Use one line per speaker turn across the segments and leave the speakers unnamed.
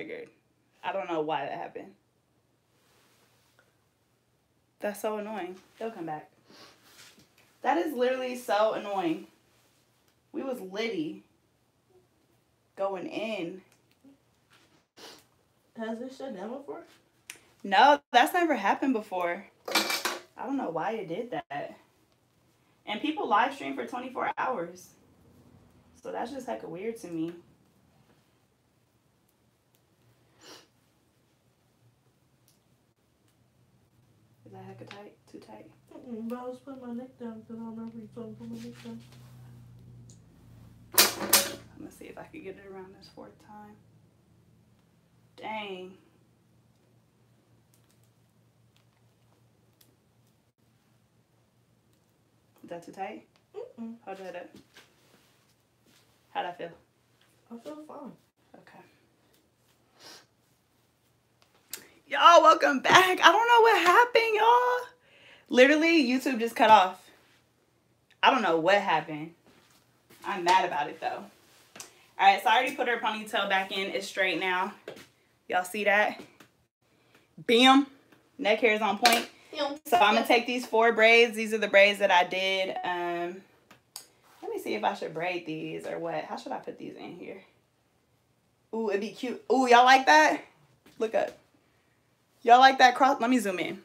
triggered. I don't know why that happened. That's so annoying. He'll come back. That is literally so annoying. We was litty going in.
Has this shut down before?
No, that's never happened before. I don't know why it did that. And people live stream for 24 hours. So that's just hecka weird to me. That hecka tight? Too tight?
Mm-mm, but I was putting my neck down because I don't remember you told me to put my neck down.
I'm gonna see if I can get it around this fourth time. Dang. Is that too tight?
Mm-mm.
Your head up. How'd I feel?
I feel fine.
Okay. Y'all, welcome back. I don't know what happened, y'all. Literally, YouTube just cut off. I don't know what happened. I'm mad about it though. All right, so I already put her ponytail back in. It's straight now. Y'all see that? Bam. Neck hair is on point. So I'm gonna take these four braids. These are the braids that I did. Um, let me see if I should braid these or what. How should I put these in here? Ooh, it'd be cute. Ooh, y'all like that? Look up. Y'all like that cross? Let me zoom in.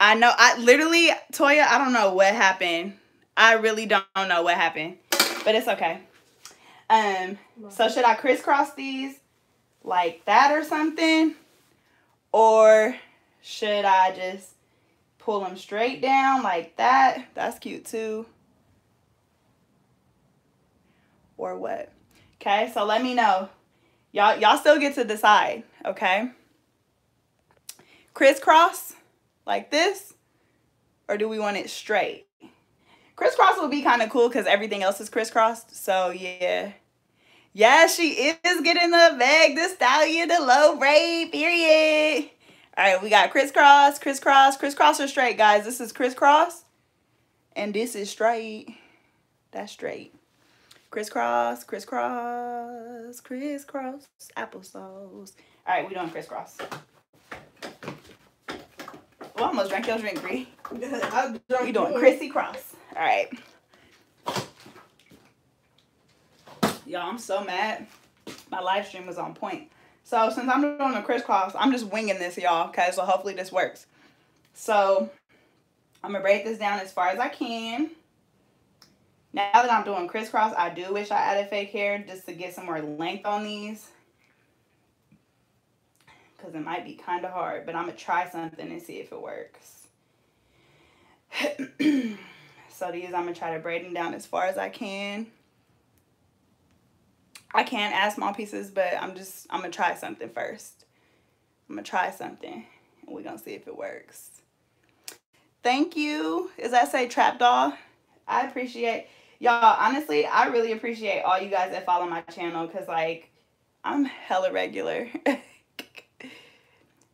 I know. I literally, Toya. I don't know what happened. I really don't know what happened, but it's okay. Um. So should I crisscross these like that or something, or should I just pull them straight down like that? That's cute too. Or what? Okay. So let me know. Y'all, y'all still get to decide. Okay. Crisscross like this, or do we want it straight? Crisscross would be kind of cool because everything else is crisscrossed. So yeah. Yeah, she is getting the bag, the stallion, the low braid, period. All right, we got crisscross, crisscross, crisscross or straight, guys. This is crisscross, and this is straight. That's straight. Crisscross, crisscross, crisscross, applesauce. All right, we doing crisscross. Oh, I almost drank your drink, Bree. We doing Chrissy Cross. All right. Y'all, I'm so mad. My live stream was on point. So since I'm doing a crisscross, I'm just winging this, y'all. Okay, so hopefully this works. So I'm gonna braid this down as far as I can. Now that I'm doing crisscross, I do wish I added fake hair just to get some more length on these. Because it might be kind of hard, but I'm going to try something and see if it works. so these, I'm going to try to braid them down as far as I can. I can add small pieces, but I'm just, I'm going to try something first. I'm going to try something, and we're going to see if it works. Thank you. Is that say trap doll? I appreciate y'all. Honestly, I really appreciate all you guys that follow my channel because, like, I'm hella regular.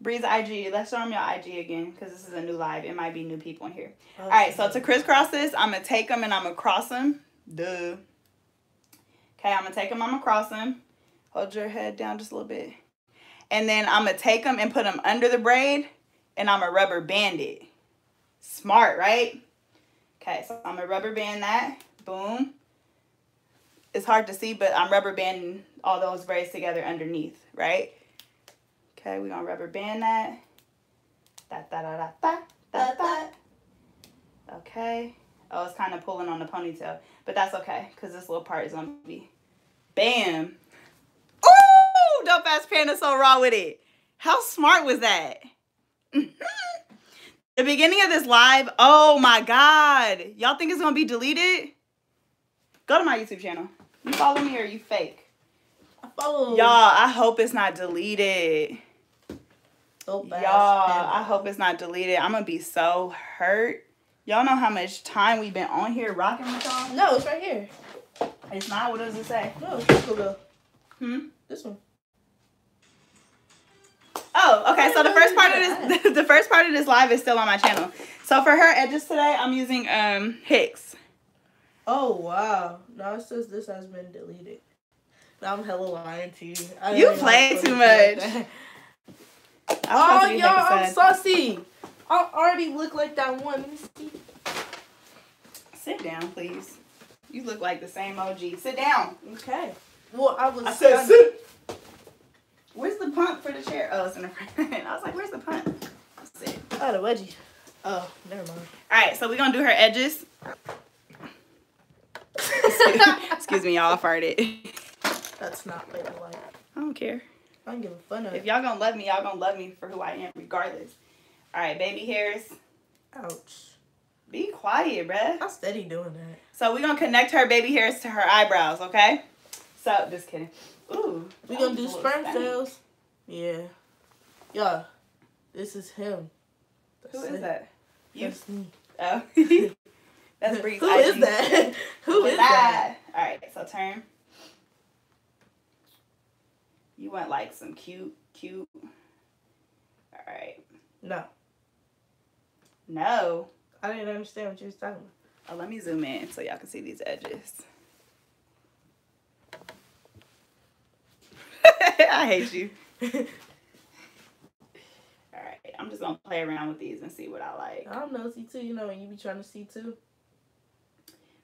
Bree's IG. Let's show them your IG again because this is a new live. It might be new people in here. Oh, all right, so to crisscross this, I'm going to take them and I'm going to cross them. Duh. Okay, I'm going to take them, I'm to cross them. Hold your head down just a little bit. And then I'm going to take them and put them under the braid and I'm going to rubber band it. Smart, right? Okay, so I'm going to rubber band that. Boom. It's hard to see, but I'm rubber banding all those braids together underneath, right? Okay, we're gonna rubber band that. Da da da da da da da. Okay. Oh, it's kind of pulling on the ponytail, but that's okay because this little part is gonna be. Bam. Ooh, dope ass Pana so raw with it. How smart was that? Mm-hmm. the beginning of this live. Oh my god, y'all think it's gonna be deleted? Go to my YouTube channel. You follow me or you fake?
I follow.
Y'all, I hope it's not deleted.
Ass
Y'all. I hope it's not deleted. I'm gonna be so hurt. Y'all know how much time we've been on here rocking with y'all?
No, it's right here.
It's not. What does it say?
No, it's this one though.
Hmm.
This one.
Oh, okay. So the first part of this, the first part of this live is still on my channel. So for her edges today, I'm using um Hicks.
Oh wow! Now it says this has been deleted. Now I'm hella lying to you.
You play too much.
that.
I was supposed
Oh y'all, I'm saucy. I already look like that one. Let me see.
Sit down, please. You look like the same OG. Sit down.
Okay. Well, I was.
I said
kinda-
sit. Where's the punt for the chair? Oh, it's in the front. I was like, where's the punt? Sit.
Oh, the wedgie. Oh, never mind.
All right, so we're gonna do her edges. Excuse me, y'all farted.
That's not what I.
I don't care.
I don't give a fun of
If y'all gonna love me, y'all gonna love me for who I am, regardless. All right, baby hairs.
Ouch.
Be quiet, bruh.
I'm steady doing that.
So we're gonna connect her baby hairs to her eyebrows, okay? So just kidding. Ooh.
We gonna do sperm cells. Yeah. Yeah. This is him.
Who
That's
is
it.
that? You.
That's me.
Oh. That's Bree's
Who is
IG.
that? Who is that?
All right, so turn. You want like some cute, cute. All right.
No,
No.
I didn't understand what you was talking
Oh, let me zoom in so y'all can see these edges. I hate you. All right, I'm just gonna play around with these and see what I like.
I'm nosy too. You know when you be trying to see too.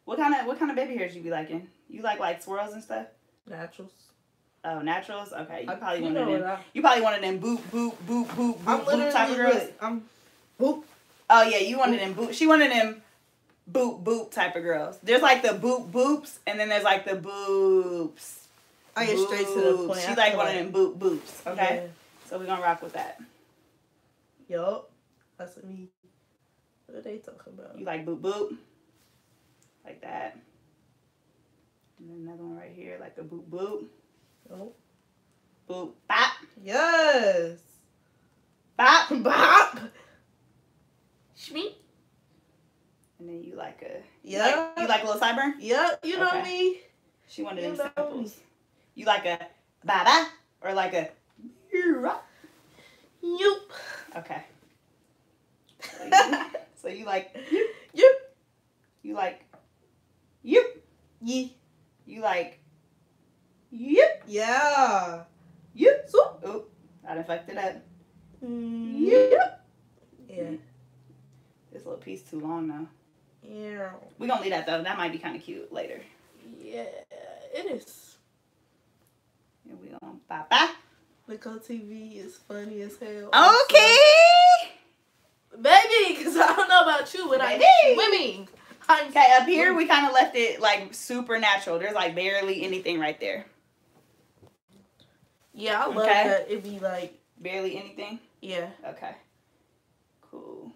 What kind of what kind of baby hairs you be liking? You like like swirls and stuff?
Naturals.
Oh, naturals. Okay, you probably
you
one of
what
them. You probably one of them boop boop boop boop boop boop type of girls.
I'm. Whoop.
Oh yeah, you of them boop. She of them boop boop type of girls. There's like the boop boops, and then there's like the boops.
I get straight to the
Boops.
point.
She
I
like one of them boop boops. Okay, so we're gonna rock with that.
Yup. That's me. What are they talking about?
You like boop boop, like that. And then another one right here, like a boop boop,
Oh.
boop bop
Yes.
bop.
Bop. Shmeet.
And then you like a you
Yeah.
like, you like a little sideburn.
Yep. You know
Okay.
me.
She wanted of
You
them
know
samples. You like a ba ba or like a
Yup.
okay. So you, so you like
Yup.
you like you
Yee.
you like yep
Yeah.
yep.
So.
Oop, I done fucked it up.
Mm,
Yep.
Yeah.
This little piece too long though.
Yeah.
We gonna leave that though. That might be kind of cute later.
Yeah. It is.
And we gonna bye bye.
Nicole TV is funny as hell.
Okay.
Baby, because I don't know about you, but I'm
Baby.
swimming.
Okay, up here we kind of left it like super natural. There's like barely anything right there.
Yeah, I love
Okay.
that. It be like,
Barely anything.
yeah.
Okay. Cool.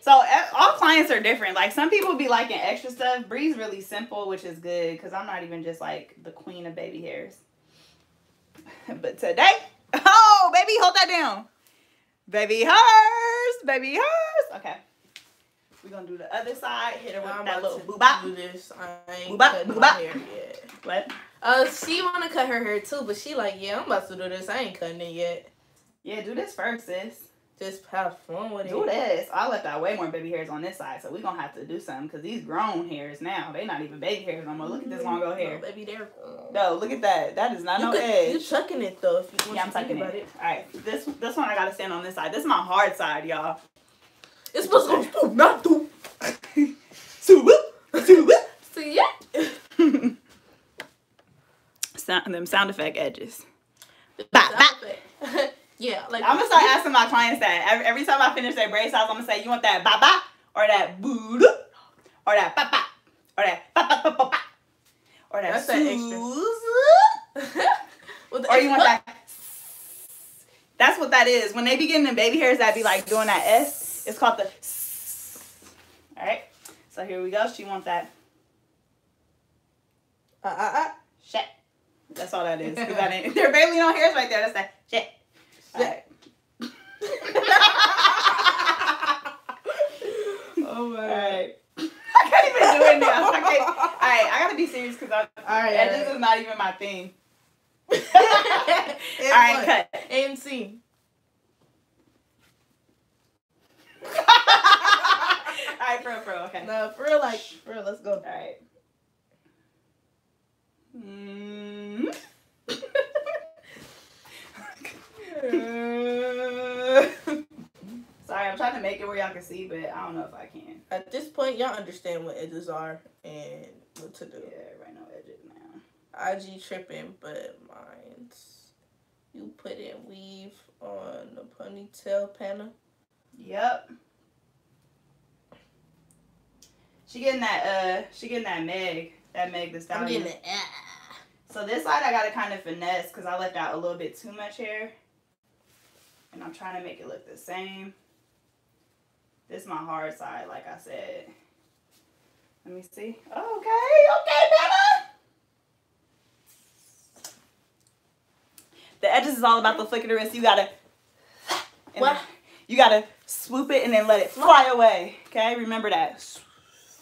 So all clients are different. Like some people be liking extra stuff. Bree's really simple, which is good because I'm not even just like the queen of baby hairs. but today, oh baby, hold that down. Baby hers, baby hers. Okay. We're gonna do the other side. Hit her with
I'm
that little boobop.
do this. I ain't cutting my hair yet.
What?
Uh, she wanna cut her hair too, but she like, yeah, I'm about to do this. I ain't cutting it yet.
Yeah, do this first, sis.
Just have fun with
Do
it.
Do this. I left out way more baby hairs on this side, so we're gonna have to do something because these grown hairs now, they not even baby hairs no more. Look at this long old hair.
No, baby, they're.
No, look at that. That is not
you
no
could,
edge.
You tucking it though if you want
Yeah, I'm
about
it.
it.
All right, this this one I gotta stand on this side. This is my hard side, y'all.
It's supposed to go stoop, not do.
So whoop, so whoop.
So yeah.
Sound them sound effect edges. Bop, bop.
yeah, like
I'm gonna start asking my clients that every, every time I finish their braid styles. I'm gonna say, you want that ba ba or that boo or that ba ba or that ba ba ba ba ba or that
That's that extra.
Susan? Or you want that. That's what that is. When they be getting the baby hairs, that be like doing that S. It's called the. All right. So here we go. She wants that
Uh, uh, uh.
shit. That's all that is. that ain't, there are barely no hairs right there. That's that shit. All right.
oh my.
All right. I can't even do it now. I can't. All right. I gotta be serious because I.
All right,
that
all
this
right.
is not even my thing. All right, cut.
And
All right, for real, for real. Okay.
No, for real, like, for real, let's go.
All right. Mm. Sorry, I'm trying to make it where y'all can see, but I don't know if I can.
At this point, y'all understand what edges are and what to do.
Yeah, right no edges now.
IG tripping, but mine's you put in weave on the ponytail panel.
Yep. She getting that uh she getting that Meg. That Meg the
I'm
stallion.
getting it. Ah.
So this side I gotta kind of finesse because I left out a little bit too much hair. And I'm trying to make it look the same. This is my hard side, like I said. Let me see. Okay, okay, Bella. The edges is all about the flick of the wrist. You gotta
What?
You gotta swoop it and then let it fly away. Okay, remember that.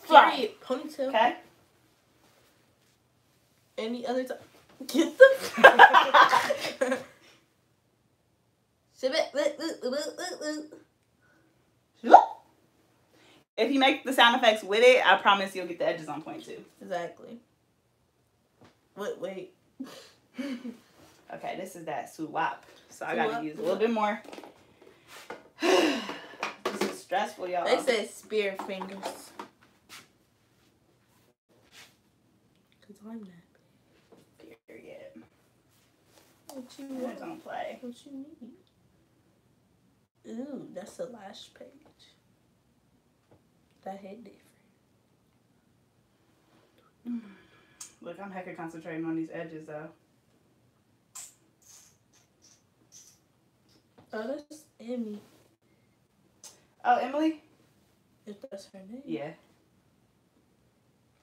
Fly.
Period. Ponytail.
Okay.
Any other time? Get the.
If you make the sound effects with it, I promise you'll get the edges on point too.
Exactly. Wait, wait.
Okay, this is that swap. So I gotta use a little bit more. this is stressful, y'all.
They said spear fingers. Cause I'm not.
Period.
What you want?
don't play.
What you need? Ooh, that's the last page. That hit different.
Look, I'm hecka concentrating on these edges though.
Oh, that's Emmy.
Oh, Emily?
If that's her name.
Yeah.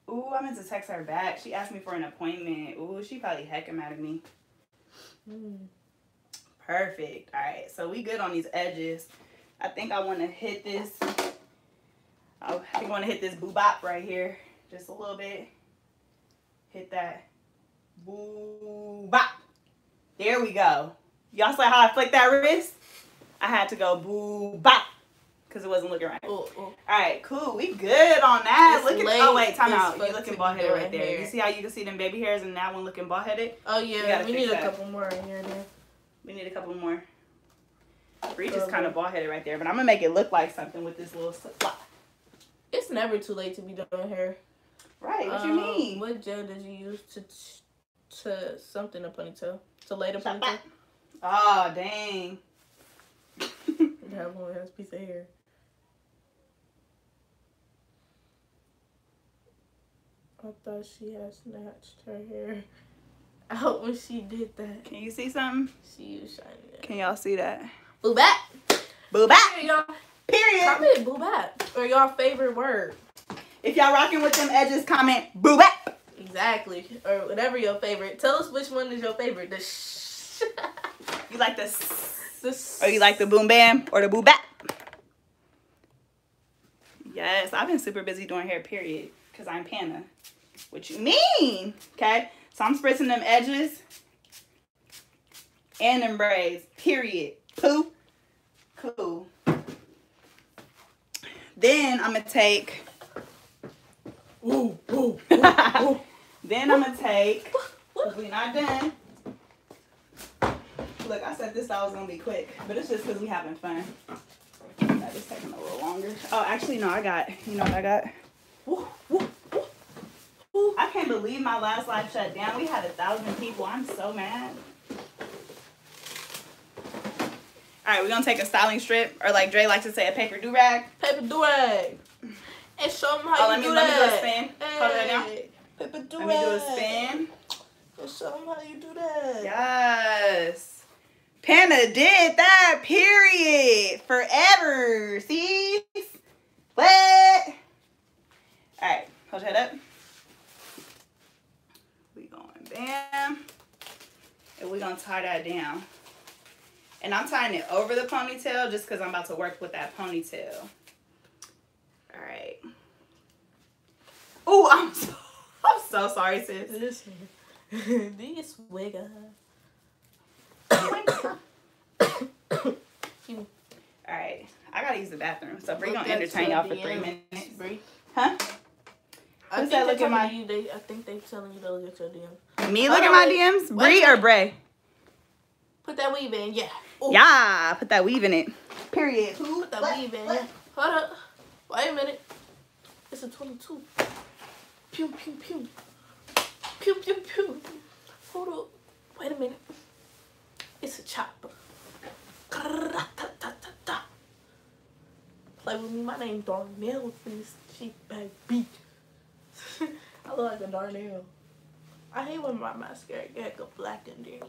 Ooh, I meant to text her back. She asked me for an appointment. Ooh, she probably hecka mad at me.
Mm.
Perfect. All right, so we good on these edges. I think I want to hit this. I think I want to hit this boo bop right here, just a little bit. Hit that boo bop. There we go. Y'all saw how I flicked that wrist? I had to go boo bop because it wasn't looking right.
Oh, oh.
All right, cool. We good on that.
It's
Look at. Oh wait, time out. You looking bald headed right there. You see how you can see them baby hairs and that one looking bald headed?
Oh yeah, we, need a
that.
couple more in here then.
We need a couple more. Breach is kind of bald headed right there, but I'm gonna make it look like something with this little.
It's never too late to be doing hair.
Right? What you
Um,
mean?
What gel did you use to to something a ponytail to lay the ponytail?
Oh dang.
That one has a piece of hair. I thought she had snatched her hair out when she did that.
Can you see something?
She was shining.
Can y'all see that?
Boo back.
Boo back. Period.
Comment boo back or y'all favorite word.
If y'all rocking with them edges, comment boo back.
Exactly. Or whatever your favorite. Tell us which one is your favorite. The sh.
You like the
the
or you like the boom bam or the boo back? Yes, I've been super busy doing hair. Period. Cause I'm Pana. What you mean? Okay. So I'm spritzing them edges and them braids. Period. Poo. Cool. Then I'm gonna take.
Ooh, ooh, ooh, ooh.
then I'm gonna take. Cause we not done. Look, I said this style was gonna be quick, but it's just because we having fun. That is taking a little longer. Oh, actually, no, I got. You know what I got?
Ooh, ooh, ooh.
I can't believe my last live shut down. We had a thousand people. I'm so mad. All right, we're gonna take a styling strip, or like Dre likes to say, a paper do rag.
Paper do rag. And show them how
Oh, let
you
me
do
let me do a
that.
spin. Hold it down.
Paper do
Let me do a spin.
And show them how you do that.
Yes. Pana did that, period. Forever. See? What? Alright, hold your head up. We going bam. And we gonna tie that down. And I'm tying it over the ponytail just because I'm about to work with that ponytail. Alright. Oh, I'm so, I'm so sorry, sis.
This this wigger.
All right. I gotta use the bathroom. So Bree gonna entertain y'all for three minutes.
Bree.
Huh?
I
Who's
think
that look at my-
telling you they I think they telling you to look at your DMs.
Me look at my. DMs? Bree or. Bray?
Put that weave in, yeah. Ooh.
Yeah, put that weave in it. Period. Who?
Put that
What?
weave in,
What?
yeah. Hold up. Wait a minute. It's a 22. Pew, pew, pew. Pew, pew, pew. Hold up. Wait a minute. It's a chopper. Play with me. My name Darnell with this cheap bag beat. I look like a Darnell. I hate when my mascara get go black underneath.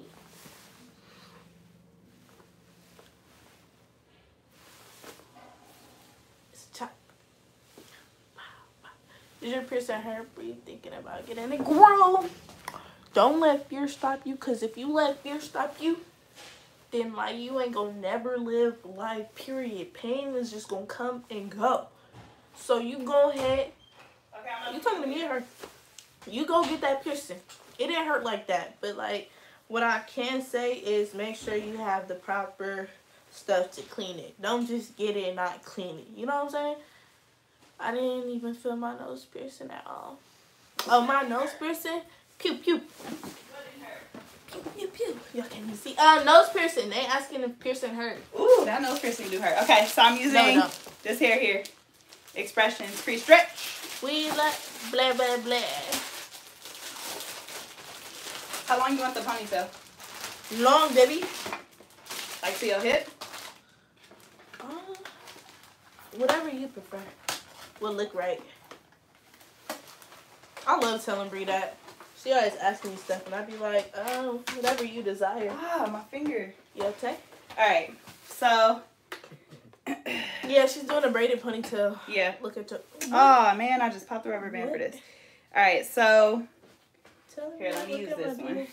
It's a chop. Is your piercing hair? Are you thinking about getting it grown? Don't let fear stop you, cause if you let fear stop you, then like you ain't gonna never live life. Period. Pain is just gonna come and go. So you go ahead.
Okay,
You talking to me or her? You go get that piercing. It didn't hurt like that, but like what I can say is make sure you have the proper stuff to clean it. Don't just get it and not clean it. You know what I'm saying? I didn't even feel my nose piercing at all. Oh, my nose piercing? Pew pew. Pew pew pew. Y'all can't even see. Uh, nose piercing. They asking if piercing hurt.
Ooh, that nose piercing do hurt. Okay, so I'm using
No, no.
this hair here. Expressions pre-stretch.
We like blah blah blah.
How long you want the ponytail?
Long, baby.
Like to your hip?
Uh, whatever you prefer will look right. I love telling Bree that. She always asks me stuff, and I'd be like, oh, whatever you desire.
Ah, my finger.
You okay?
All right, so
Yeah, she's doing a braided ponytail.
yeah.
Look at her.
Oh man, I just popped the rubber band for this. All right, so Here, let me use this one.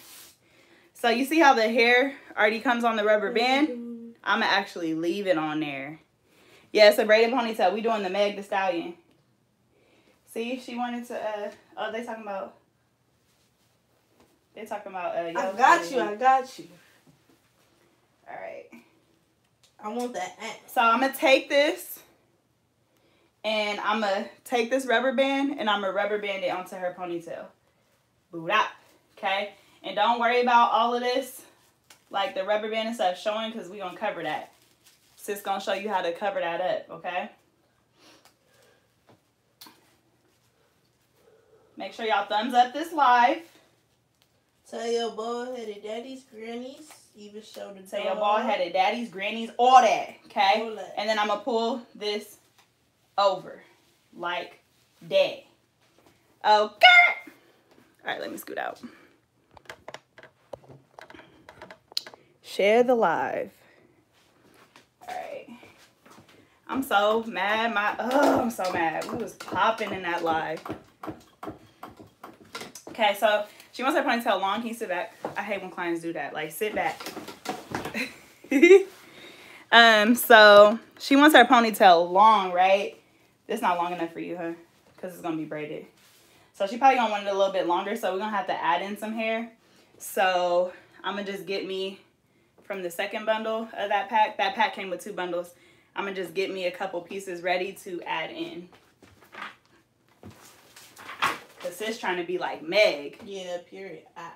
so you see how the hair already comes on the rubber band?
Mhm.
I'ma actually leave it on there. Yeah, it's a braided ponytail. We doing the Meg the Stallion. See, if she wanted to. uh Oh, they talking about. They talking about. uh
I got
Baby.
you. I got you.
All right.
I want that.
So I'm gonna take this, and I'm gonna take this rubber band, and I'm gonna rubber band it onto her ponytail. Boot up, okay? And don't worry about all of this, like the rubber band and stuff showing, cause we gonna cover that. Sis gonna show you how to cover that up, okay? Make sure y'all thumbs up this live.
Tell your bald headed daddies, grannies, even show the
Say your
dog.
bald headed daddies, grannies, all that, okay?
All that.
And then I'm gonna pull this over like that. Okay. All right, let me scoot out. Share the live. All right. I'm so mad. My oh, I'm so mad. We was popping in that live. Okay, so she wants her ponytail long. Can you sit back? I hate when clients do that. Like sit back. um, so she wants her ponytail long, right? It's not long enough for you, huh? Because it's gonna be braided. So she probably gonna want it a little bit longer. So we're gonna have to add in some hair. So I'm gonna just get me from the second bundle of that pack. That pack came with two bundles. I'm gonna just get me a couple pieces ready to add in. Cause sis trying to be like Meg.
Yeah, period. I,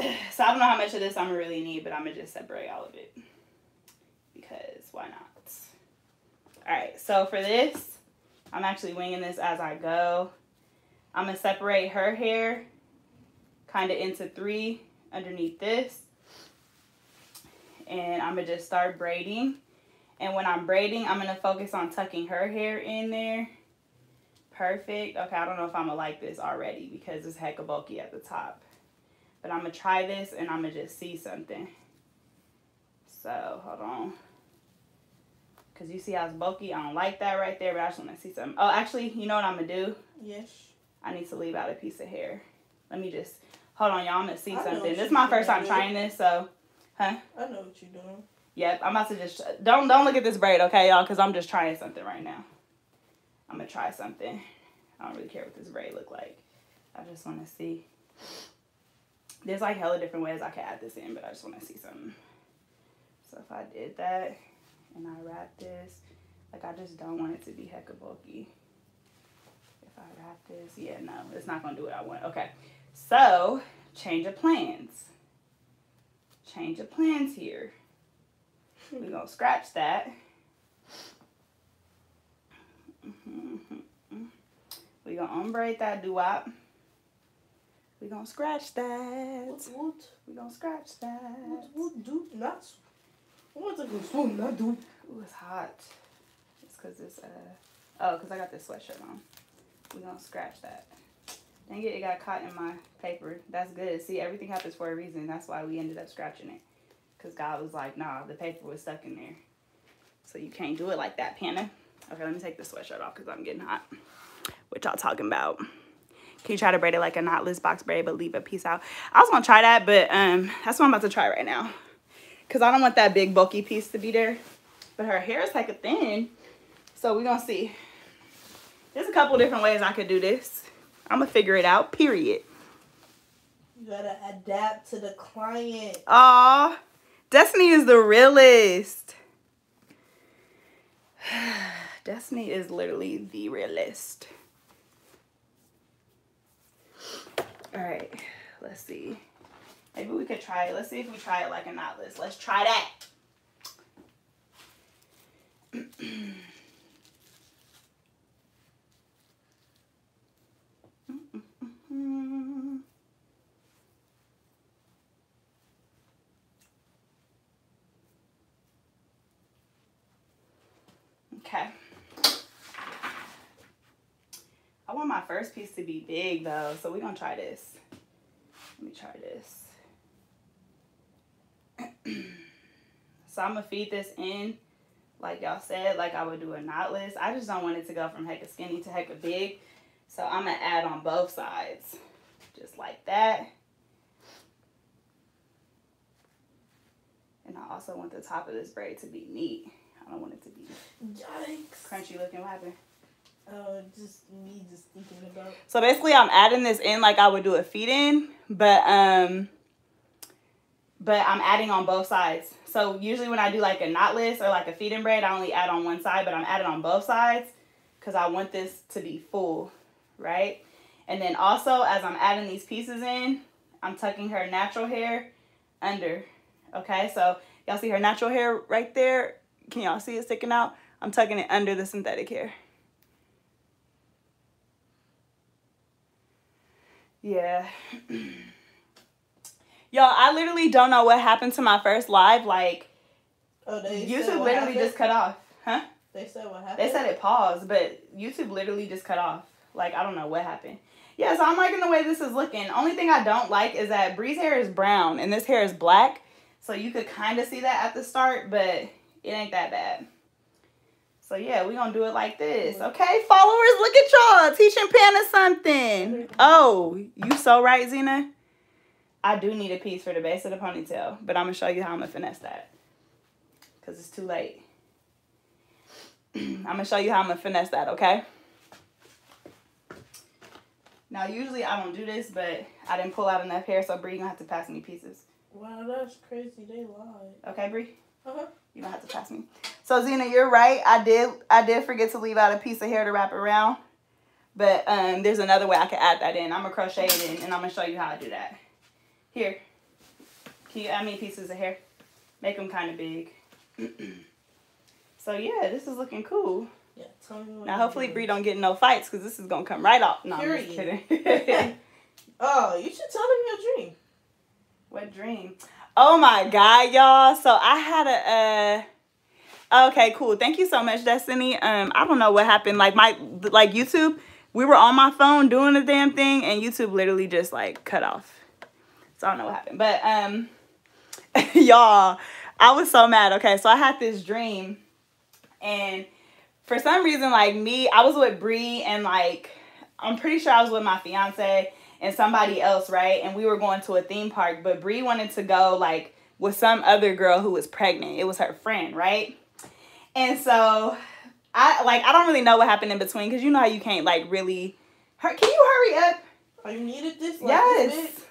I,
So I don't know how much of this I'm gonna really need, but I'm gonna just separate all of it. Because why not? Alright, so for this, I'm actually winging this as I go. I'm gonna separate her hair kind of into three underneath this. And I'm gonna just start braiding. And when I'm braiding, I'm gonna focus on tucking her hair in there. Perfect. Okay, I don't know if I'm gonna like this already because it's hecka bulky at the top. But I'm gonna try this and I'm gonna just see something. So hold on. Cause you see how it's bulky. I don't like that right there, but I just wanna see something. Oh, actually, you know what I'm gonna do?
yes.
I need to leave out a piece of hair. Let me just hold on, y'all. I'm gonna see
I
something. This is my first time trying this, so
I know what you're doing.
yep. I'm about to just don't don't look at this braid, okay, y'all, because I'm just trying something right now. I'm gonna try something. I don't really care what this braid look like. I just want to see. There's like hella different ways I can add this in, but I just want to see something. So if I did that and I wrap this, like I just don't want it to be hecka bulky. If I wrap this, yeah, no, it's not gonna do what I want. Okay, so change of plans. Change of plans here. We're gonna scratch that. We're gonna unbraid that doo-wop. We're gonna scratch that.
What? What?
We're gonna scratch that.
What? What? Do not. What? to go swim? Not do.
Ooh, it's hot. It's cause it's uh oh, cause I got this sweatshirt on. We're gonna scratch that. Dang it, it got caught in my paper. That's good. See, everything happens for a reason. That's why we ended up scratching it. Cause God was like, nah, the paper was stuck in there. So you can't do it like that, Pana. Okay, let me take the sweatshirt off because I'm getting hot. What y'all talking about? Can you try to braid it like a knotless box braid but leave a piece out? I was gonna try that, but um, that's what I'm about to try right now. Cause I don't want that big bulky piece to be there. But her hair is like a thin. So we're gonna see. There's a couple different ways I could do this. I'm gonna figure it out, period.
You gotta adapt to the client.
Aw, Destiny is the realist. Destiny is literally the realist. All right, let's see. Maybe we could try it. Let's see if we try it like a knotless. Let's try that. Okay. I want my first piece to be big though, so we're gonna try this. Let me try this. so I'm gonna feed this in, like y'all said, like I would do a knotless. I just don't want it to go from hecka skinny to hecka big. So I'm gonna add on both sides, just like that. And I also want the top of this braid to be neat. I don't want it to be
Yikes.
crunchy looking. What happened?
Oh, just me just thinking about.
So basically, I'm adding this in like I would do a feed in, but um, but I'm adding on both sides. So usually when I do like a knotless or like a feed in braid, I only add on one side, but I'm adding on both sides because I want this to be full, right? And then also as I'm adding these pieces in, I'm tucking her natural hair under. Okay, so y'all see her natural hair right there? Can y'all see it sticking out? I'm tucking it under the synthetic hair. Yeah. Y'all, I literally don't know what happened to my first live. Like,
Oh, they
YouTube literally
happened?
just cut off. Huh?
They said what happened.
They said it paused, but YouTube literally just cut off. Like, I don't know what happened. Yeah, so I'm liking the way this is looking. Only thing I don't like is that Bree's hair is brown and this hair is black. So you could kind of see that at the start, but it ain't that bad. So yeah, we gonna do it like this. Mm-hmm. Okay, followers, look at y'all teaching Pana something. Mm-hmm. Oh, you so right, Zena. I do need a piece for the base of the ponytail, but I'm gonna show you how I'm gonna finesse that. Cause it's too late. I'm gonna show you how I'm gonna finesse that, okay? Now usually I don't do this, but I didn't pull out enough hair, so Bree gonna have to pass me pieces.
Wow, that's crazy. They lied.
Okay, Bree?
Uh-huh.
You don't have to pass me. So Zena, you're right. I did I did forget to leave out a piece of hair to wrap around. But um there's another way I can add that in. I'm gonna crochet it in and I'm gonna show you how I do that. Here. Can you add me pieces of hair? Make them kind of big. so yeah, this is looking cool.
Yeah, tell me
Now hopefully. Bree don't get in no fights because this is gonna come right off. No, I'm just kidding.
Oh, you should tell them your dream.
What dream? Oh my god, y'all. So I had a uh okay, cool. Thank you so much, Destiny. Um, I don't know what happened. Like my like YouTube, we were on my phone doing the damn thing, and YouTube literally just like cut off. So I don't know what happened. But um y'all, I was so mad. Okay, so I had this dream and for some reason, like me, I was with Bree and like I'm pretty sure I was with my fiance and somebody else, right? And we were going to a theme park, but Bree wanted to go like with some other girl who was pregnant. It was her friend, right? And so I like I don't really know what happened in between because you know how you can't like really. Her, can you hurry up?
Oh, you needed this? Like
yes,
This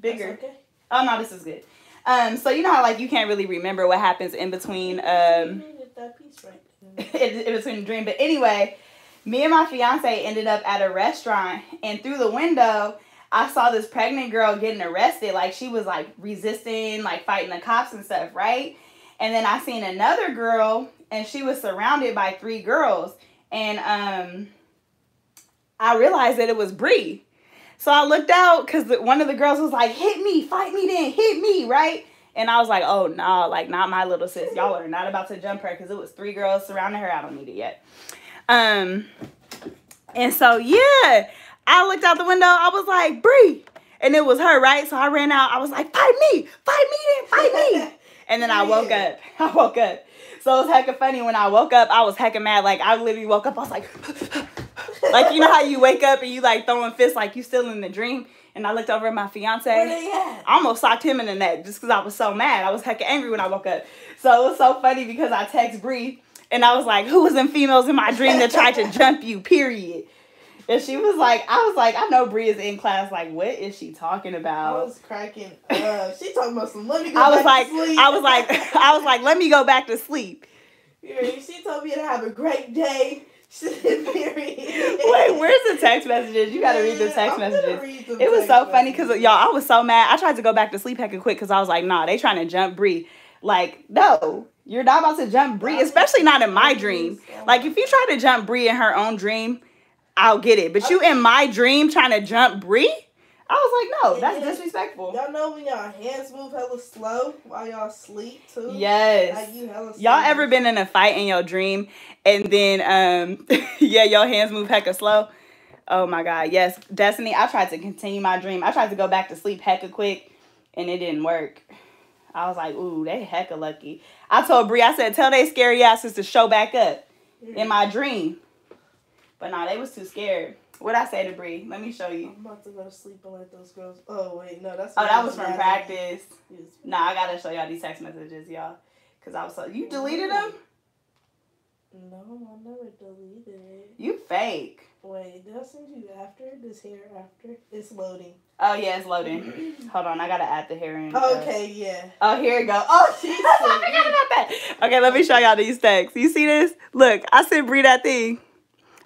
big?
bigger.
That's okay.
Oh no, this is good. Um, so you know how like you can't really remember what happens in between um in, in a dream. But anyway, me and my fiance ended up at a restaurant and through the window I saw this pregnant girl getting arrested. Like she was like resisting, like fighting the cops and stuff, right? And then I seen another girl and she was surrounded by three girls. And um I realized that it was Bree. So I looked out because one of the girls was like, hit me, fight me then, hit me, right? And I was like, oh, no, nah, like, not my little sis. Y'all are not about to jump her because it was three girls surrounding her. I don't need it yet. Um, and so, yeah, I looked out the window. I was like, Bree. And it was her, right? So I ran out. I was like, fight me, fight me then, fight me. and then I woke up. I woke up. So it was hecka funny. When I woke up, I was hecka mad. Like, I literally woke up. I was like, like you know how you wake up and you like throwing fists like you still in the dream. And I looked over at my fiance.
Where they at?
I almost socked him in the neck just because I was so mad. I was hecka angry when I woke up. So it was so funny because I text Bree and I was like, "Who was in females in my dream that tried to jump you?" Period. And she was like, I was like, I know Bree is in class. Like, what is she talking about?
I was cracking. Uh, she talking about some. Let me go.
I was like,
I
was like, I was like, let me go back to sleep.
Yeah, she told me to have a great day.
Wait, where's the text messages? You gotta read the text I'm messages. It was so funny because y'all, I was so mad. I tried to go back to sleep heckin' quick because I was like, nah, they trying to jump Bree. Like, no, you're not about to jump Bree, especially not in my dream. Like, if you try to jump Bree in her own dream, I'll get it. But you in my dream trying to jump Bree? I was like, no, that's disrespectful.
Y'all know when y'all hands move hella slow while y'all sleep too.
Yes.
Like you hella
y'all ever been in a fight in your dream and then um yeah, your hands move hecka slow? Oh my god, yes. Destiny, I tried to continue my dream. I tried to go back to sleep hecka quick and it didn't work. I was like, ooh, they hecka lucky. I told Bree, I said, tell they scary asses to show back up in my dream. But nah, they was too scared. What I say to Bree? Let me show you.
I'm about to go to sleep and let those girls. Oh wait, no, that's.
Oh, that was from practice. Yes. Nah, I gotta show y'all these text messages, y'all, cause I was so. You deleted them?
No, I never deleted it.
You fake.
Wait, did I send you after this hair after? It's loading.
Oh yeah, it's loading. Hold on, I gotta add the hair in.
Okay, yeah.
Oh, here we go. Oh, she I forgot about that. Okay, let me show y'all these texts. You see this? Look, I sent Bree that thing.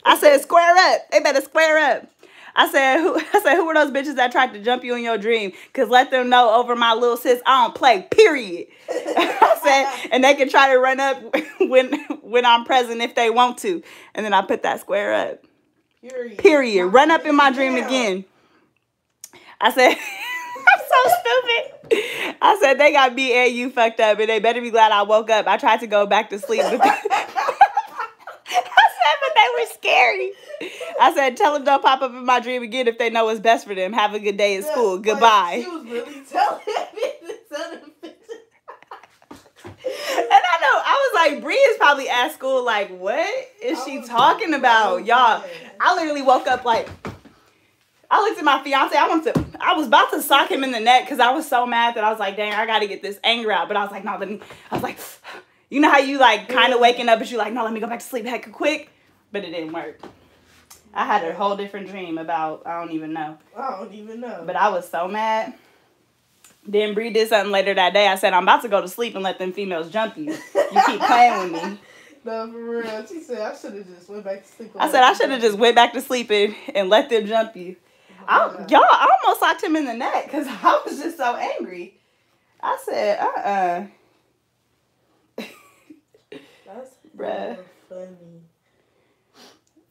I said, square up. They better square up. I said, who I said, who are those bitches that tried to jump you in your dream? Cause let them know over my little sis, I don't play. Period. I said, and they can try to run up when when I'm present if they want to. And then I put that square up. Period. Period. Run up in my dream again. I said, I'm so stupid. I said they got me and you fucked up, and they better be glad I woke up. I tried to go back to sleep, but scary. I said, tell them don't pop up in my dream again if they know what's best for them. Have a good day at school. Goodbye.
She was really telling me to tell them.
And I know I was like, Bree is probably at school. Like, what is she talking about, oh, y'all? I literally woke up like, I looked at my fiance. I wanted to. I was about to sock him in the neck because I was so mad that I was like, dang, I got to get this anger out. But I was like, no, let me. I was like, you know how you like kind of waking up, but you like, no, let me go back to sleep heck quick but it didn't work. I had a whole different dream about I don't even know.
I don't even know.
But I was so mad. Then Bree did something later that day. I said, I'm about to go to sleep and let them females jump you. You keep playing with me.
No, for real. She said I should have just went back to sleep.
I said I should have just went back to sleep and, and let them jump you. I, y'all, I almost locked him in the neck because I was just so angry. I said, uh uh-uh.
uh. That's Bruh. funny.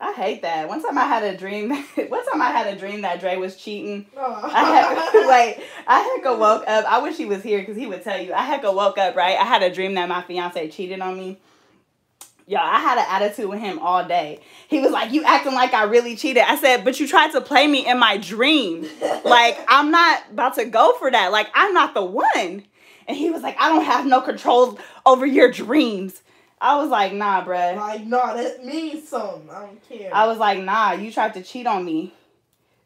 I hate that. One time I had a dream. one time I had a dream that Dre was cheating. I had wait. I had to woke up. I wish he was here because he would tell you. I had to woke up right. I had a dream that my fiance cheated on me. Yeah, I had an attitude with him all day. He was like, "You acting like I really cheated." I said, "But you tried to play me in my dream. like I'm not about to go for that. Like I'm not the one." And he was like, "I don't have no control over your dreams." I was like, nah, bruh.
Like, nah, that means something. I don't care. I
was like, nah, you tried to cheat on me.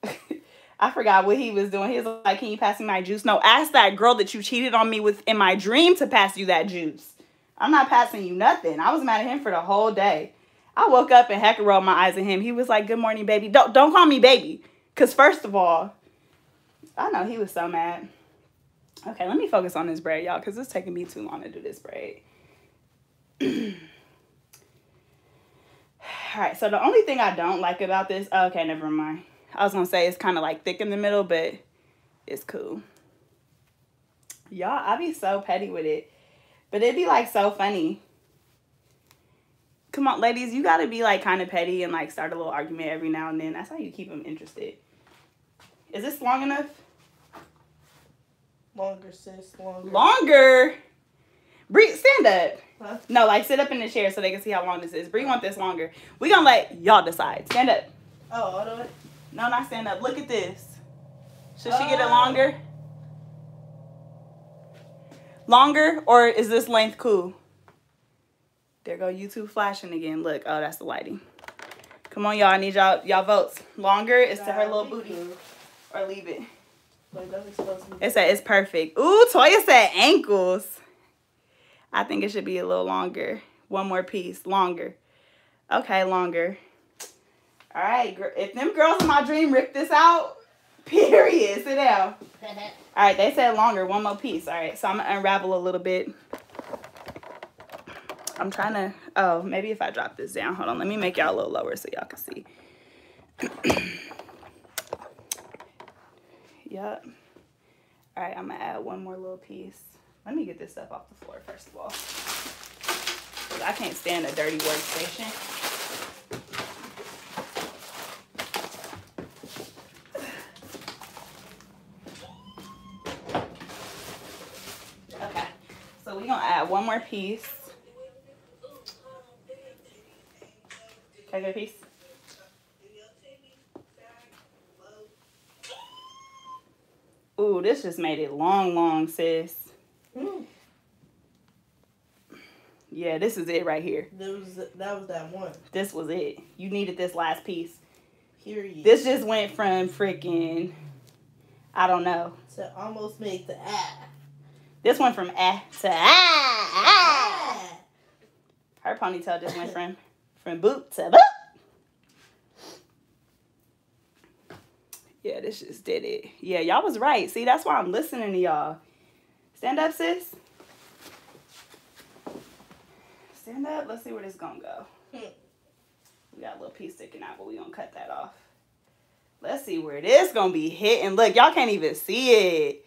I forgot what he was doing. He was like, can you pass me my juice? No, ask that girl that you cheated on me with in my dream to pass you that juice. I'm not passing you nothing. I was mad at him for the whole day. I woke up and heck rolled my eyes at him. He was like, good morning, baby. Don't, don't call me baby. Because first of all, I know he was so mad. Okay, let me focus on this braid, y'all, because it's taking me too long to do this braid. All right, so the only thing I don't like about this, okay, never mind. I was gonna say it's kind of like thick in the middle, but it's cool. Y'all, I be so petty with it, but it'd be like so funny. Come on, ladies, you gotta be like kind of petty and like start a little argument every now and then. That's how you keep them interested. Is this long enough?
Longer, sis. Longer.
Longer? Bree, stand up.
Huh?
No, like sit up in the chair so they can see how long this is. Bree want this longer. We gonna let y'all decide. Stand up.
Oh, the way.
No, not stand up. Look at this. Should she get it
Oh.
longer? Longer or is this length cool? There go YouTube flashing again. Look, oh, that's the lighting. Come on, y'all. I need y'all y'all votes. Longer is to her little booty or leave it.
Like, that was supposed to be.
It said it's perfect. Ooh, Toya said ankles. I think it should be a little longer. One more piece, longer. Okay, longer. All right, if them girls in my dream rip this out, period. Sit down. All right, they said longer, one more piece. All right, so I'm gonna unravel a little bit. I'm trying to, oh, maybe if I drop this down. Hold on, let me make y'all a little lower so y'all can see. Yup. All right, I'm gonna add one more little piece. Let me get this stuff off the floor first of all. 'Cause I can't stand a dirty workstation. Okay, so we're gonna add one more piece. Can I get a piece? Ooh, this just made it long, long, sis.
Mm.
Yeah, this is it right here.
That was that was that one.
This was it. You needed this last piece.
Period.
This just went from freaking, I don't know.
to almost make the ah.
This went from ah to ah. ah. Her ponytail just went from from boot to boot. Yeah, this just did it. Yeah, y'all was right. See, that's why I'm listening to y'all. Stand up, sis. Stand up. Let's see where this gonna go.
Hmm.
We got a little piece sticking out, but we gonna cut that off. Let's see where this gonna be hitting. Look, y'all can't even see it.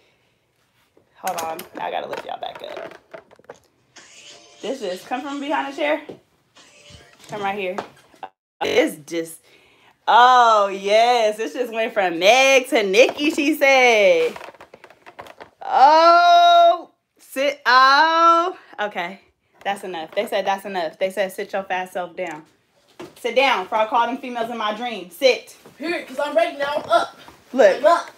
Hold on. I gotta lift y'all back up. This is come from behind the chair. Come right here. It's just Oh yes. This just went from Meg to Nikki, she said. Oh sit oh okay. That's enough. They said that's enough. They said sit your fast self down. Sit down, for I call them females in my dream. Sit.
Period. Cause I'm ready now. I'm up.
Look,
I'm up.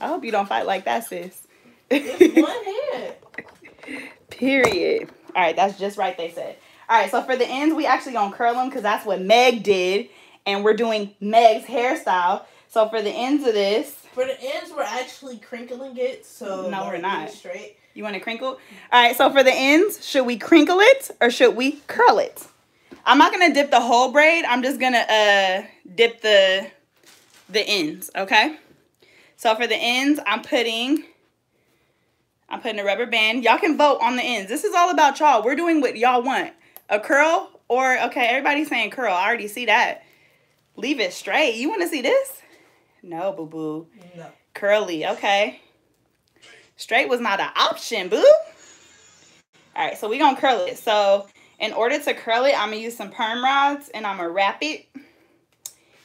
I hope you don't fight like that, sis.
It's one hand.
Period. All right, that's just right, they said. All right, so for the ends, we actually gonna curl them because that's what Meg did. And we're doing Meg's hairstyle. So for the ends of this,
For the ends, we're actually crinkling it. So
No, we're not.
Straight.
You want to crinkle? All right, so for the ends, should we crinkle it or should we curl it? I'm not gonna dip the whole braid. I'm just gonna uh dip the the ends, okay? So for the ends, I'm putting I'm putting a rubber band. Y'all can vote on the ends. This is all about y'all. We're doing what y'all want. A curl or okay, everybody's saying curl. I already see that. Leave it straight. You want to see this? No, boo boo.
No.
Curly, okay. Straight was not an option, boo. All right, so we gonna curl it. So in order to curl it, I'm gonna use some perm rods and I'm gonna wrap it.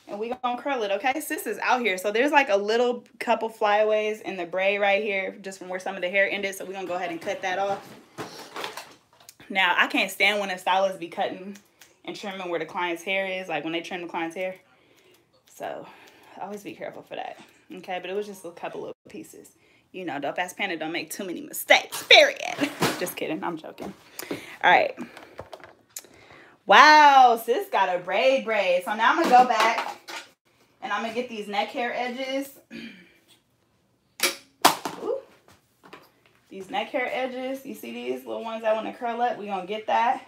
And we gonna curl it, okay? Sis is out here. So there's like a little couple flyaways in the braid right here, just from where some of the hair ended. So we're gonna go ahead and cut that off. Now, I can't stand when a stylist be cutting and trimming where the client's hair is, like when they trim the client's hair. So always be careful for that. Okay, but it was just a couple of pieces. You know, Dope Ass Pana don't make too many mistakes, period. just kidding, I'm joking. All right. Wow, sis got a braid braid. So now I'm gonna go back and I'm gonna get these neck hair edges. These neck hair edges, you see these little ones I want to curl up? we gonna get that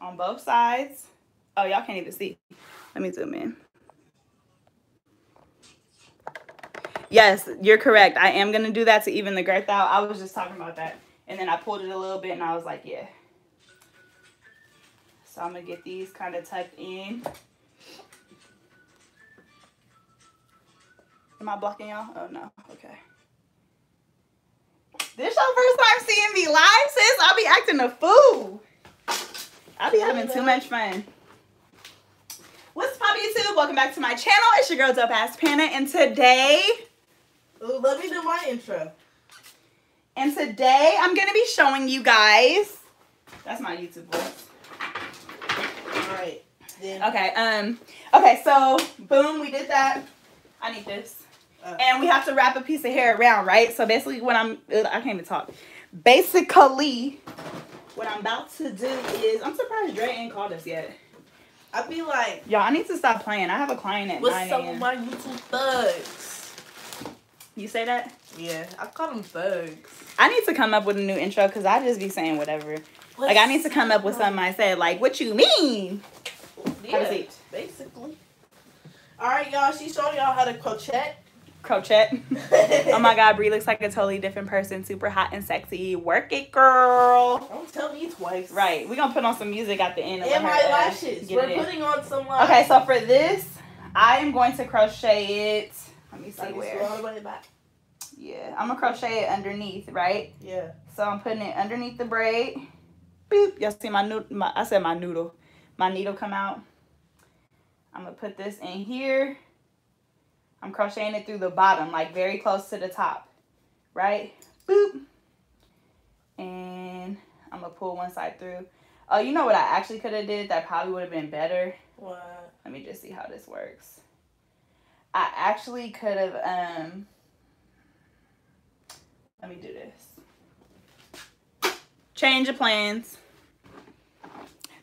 on both sides. Oh, y'all can't even see. Let me zoom in. Yes, you're correct. I am gonna do that to even the girth out. I was just talking about that. And then I pulled it a little bit and I was like, yeah. So I'm gonna get these kind of tucked in. Am I blocking y'all? Oh no, okay. This your first time seeing me live, sis? I'll be acting a fool. I'll be having too much fun. What's poppin' YouTube? Welcome back to my channel. It's your girl Dope Ass Pana, and today,
let me do my intro.
and today I'm gonna be showing you guys. That's my YouTube voice.
All right. Then
Okay. Um. Okay. So boom, we did that. I need this,
Uh.
and we have to wrap a piece of hair around, right? So basically, what I'm I can't even talk. Basically, what I'm about to do is I'm surprised Dre ain't called us yet.
I'd be like,
Y'all, I need to stop playing. I have a client at
what's
9
up with my YouTube thugs?
You say that?
Yeah, I call them thugs.
I need to come up with a new intro because I just be saying whatever. Like I need to come up with something I said. Like, what you mean? Have a
Yeah,
seat.
basically. All right, y'all. She showed y'all how to crochet.
Crochet. oh my God, Bree looks like a totally different person. Super hot and sexy. Work it, girl.
Don't tell me twice.
Right. We're gonna put on some music at the end.
And my
uh,
lashes. We're
it in.
putting on some lashes.
Okay, so for this, I am going to crochet it.
Like, all the way back.
Yeah, I'm gonna crochet it underneath, right?
Yeah.
So I'm putting it underneath the braid. Boop. Y'all see my noodle? My, I said my noodle. My needle come out. I'm gonna put this in here. I'm crocheting it through the bottom, like very close to the top, right? Boop. And I'm gonna pull one side through. Oh, you know what I actually could have did? That probably would have been better.
What?
Let me just see how this works. I actually could have um let me do this. Change of plans.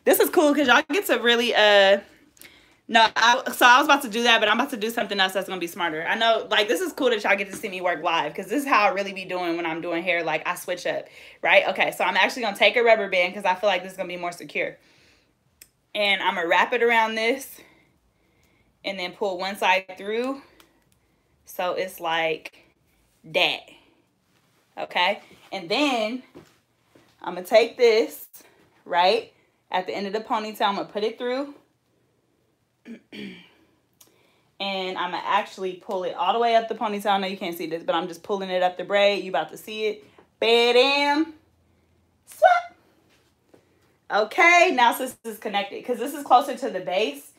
This is cool because y'all get to really uh no, I, so I was about to do that, but I'm about to do something else that's gonna be smarter. I know, like, this is cool that y'all get to see me work live because this is how I really be doing when I'm doing hair. Like, I switch up, right? Okay, so I'm actually gonna take a rubber band because I feel like this is gonna be more secure, and I'm gonna wrap it around this, and then pull one side through, so it's like that. Okay, and then I'm gonna take this right at the end of the ponytail. I'm gonna put it through and I'm gonna actually pull it all the way up the ponytail. I know you can't see this, but I'm just pulling it up the braid. You about to see it. Bam, swap. Okay, now this is connected because this is closer to the base,